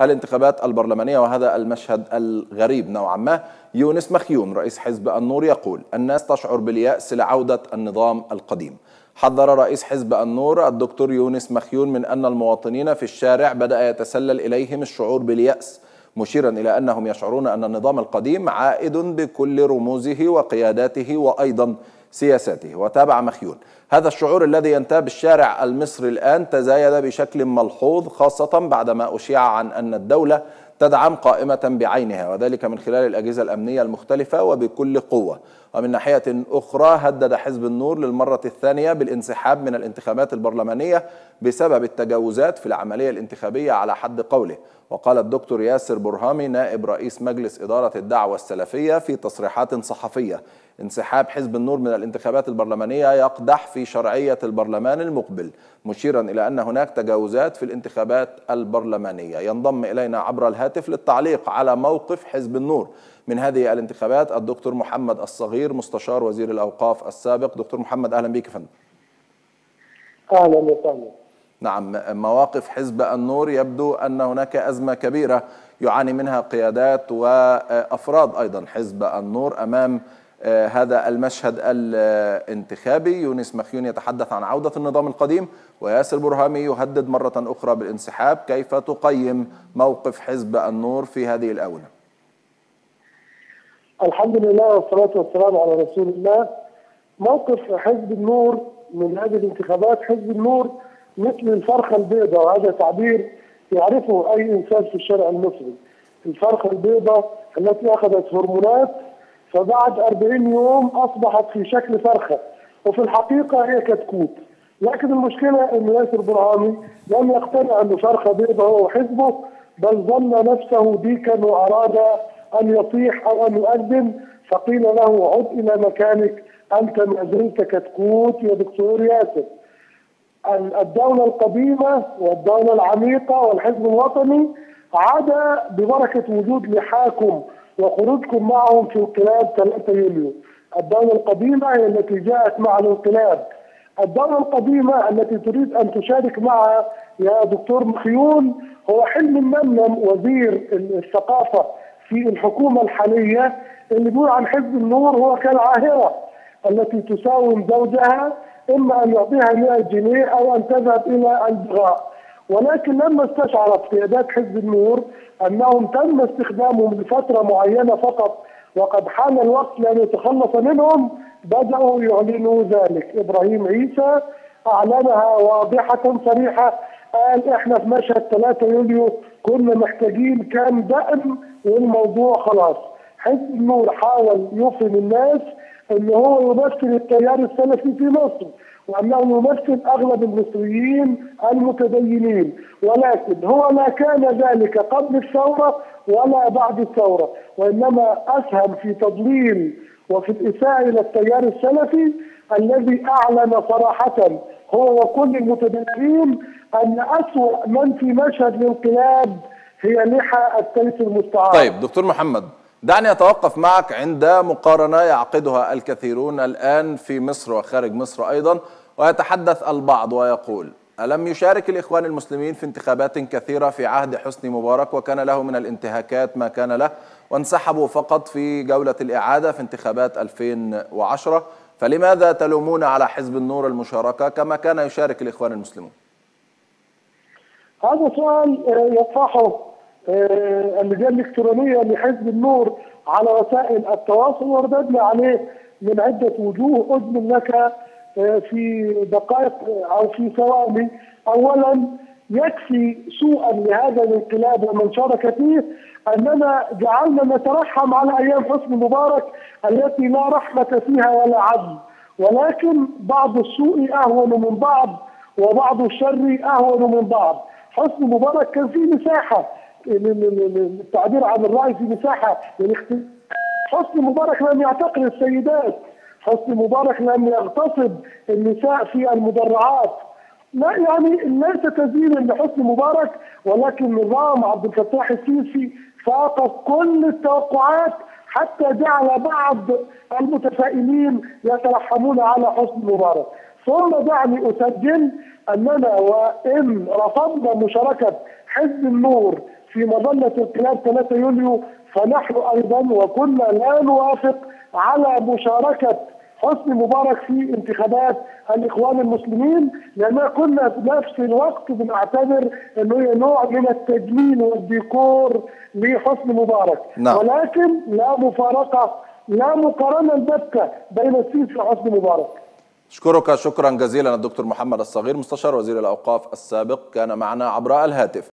الانتخابات البرلمانية وهذا المشهد الغريب نوعا ما. يونس مخيون رئيس حزب النور يقول الناس تشعر باليأس لعودة النظام القديم. حذر رئيس حزب النور الدكتور يونس مخيون من أن المواطنين في الشارع بدأ يتسلل إليهم الشعور باليأس مشيرا إلى أنهم يشعرون أن النظام القديم عائد بكل رموزه وقياداته وأيضا سياساته. وتابع مخيون هذا الشعور الذي ينتاب الشارع المصري الآن تزايد بشكل ملحوظ خاصة بعدما أشيع عن أن الدولة تدعم قائمة بعينها وذلك من خلال الأجهزة الأمنية المختلفة وبكل قوة. ومن ناحية أخرى هدد حزب النور للمرة الثانية بالانسحاب من الانتخابات البرلمانية بسبب التجاوزات في العملية الانتخابية على حد قوله. وقال الدكتور ياسر برهامي نائب رئيس مجلس إدارة الدعوة السلفية في تصريحات صحفية. انسحاب حزب النور من الانتخابات البرلمانية يقدح في شرعية البرلمان المقبل مشيرا إلى أن هناك تجاوزات في الانتخابات البرلمانية. ينضم إلينا عبر الهاتف للتعليق على موقف حزب النور. من هذه الانتخابات الدكتور محمد الصغير مستشار وزير الأوقاف السابق. دكتور محمد أهلا بك فندم. أهلا وسهلا نعم مواقف حزب النور يبدو أن هناك أزمة كبيرة يعاني منها قيادات وأفراد أيضا حزب النور أمام هذا المشهد الانتخابي. يونس مخيون يتحدث عن عودة النظام القديم وياسر برهامي يهدد مرة أخرى بالانسحاب. كيف تقيم موقف حزب النور في هذه الآونة؟ الحمد لله والصلاة والسلام على رسول الله. موقف حزب النور من هذه الانتخابات حزب النور مثل الفرخة البيضاء وهذا تعبير يعرفه أي إنسان في الشارع المصري الفرخة البيضاء التي أخذت هرمونات فبعد 40 يوم أصبحت في شكل فرخة وفي الحقيقة هي كتكوت. لكن المشكلة أن ياسر برهامي لم يقتنع أنه فرخة بيضاء هو وحزبه بل ظن نفسه ديكا وأراد أن يصيح أو أن يؤذن فقيل له عد إلى مكانك. أنت ما زلت كتكوت يا دكتور ياسر. الدولة القديمة والدولة العميقة والحزب الوطني عاد ببركة وجود لحاكم وخروجكم معهم في انقلاب 3 يوليو. الدولة القديمة هي التي جاءت مع الانقلاب. الدولة القديمة التي تريد أن تشارك معها يا دكتور مخيون هو حلم المنم وزير الثقافة. في الحكومة الحالية اللي بيقول عن حزب النور هو كالعاهرة التي تساوم زوجها إما أن يعطيها 100 جنيه أو أن تذهب إلى البغاء. ولكن لما استشعرت قيادات حزب النور أنهم تم استخدامهم لفترة معينة فقط وقد حان الوقت لأن يتخلص منهم بدأوا يعلنوا ذلك. إبراهيم عيسى أعلنها واضحة صريحة قال إحنا في مشهد 3 يوليو كنا محتاجين كام دقم والموضوع خلاص. حزب النور حاول يفهم الناس إن هو يمثل التيار السلفي في مصر وأنه يمثل أغلب المصريين المتدينين. ولكن هو ما كان ذلك قبل الثورة ولا بعد الثورة وإنما أسهم في تضليل وفي الإساءة إلى التيار السلفي الذي أعلن صراحة هو وكل المتدينين أن أسوأ من في مشهد الانقلاب هي لحى التيس المستعار. طيب دكتور محمد دعني أتوقف معك عند مقارنة يعقدها الكثيرون الآن في مصر وخارج مصر أيضا ويتحدث البعض ويقول ألم يشارك الإخوان المسلمين في انتخابات كثيرة في عهد حسني مبارك وكان له من الانتهاكات ما كان له وانسحبوا فقط في جولة الإعادة في انتخابات 2010 فلماذا تلومون على حزب النور المشاركة كما كان يشارك الإخوان المسلمون؟ هذا سؤال يطرحه اللجان الإلكترونية لحزب النور على وسائل التواصل ورددنا عليه من عدة وجوه. أذن لك في دقائق أو في ثواني. اولا يكفي سوءا لهذا الانقلاب ومن شارك فيه أننا جعلنا نترحم على أيام حسني مبارك التي لا رحمة فيها ولا عدل. ولكن بعض السوء أهون من بعض وبعض الشر أهون من بعض. حسني مبارك كان فيه مساحة للتعبير عن الرأي في مساحة. للاختلاف حسني مبارك لم يعتقل السيدات. حسني مبارك لم يغتصب النساء في المدرعات. لا يعني ليس تزيينا لحسني مبارك ولكن نظام عبد الفتاح السيسي فاق كل التوقعات حتى جعل بعض المتفائلين يترحمون على حسني مبارك. ثم دعني أسجل أننا وإن رفضنا مشاركة حزب النور في مظلة انقلاب 3 يوليو فنحن أيضا وكنا لا نوافق على مشاركة حسني مبارك في انتخابات الإخوان المسلمين لاننا كنا في نفس الوقت بنعتبر إنه هي نوع من التجميل والديكور لحسني مبارك. نعم. ولكن لا مفارقة لا مقارنة البتة بين السيسي وحسني مبارك. أشكرك شكرا جزيلا الدكتور محمد الصغير مستشار وزير الأوقاف السابق كان معنا عبر الهاتف.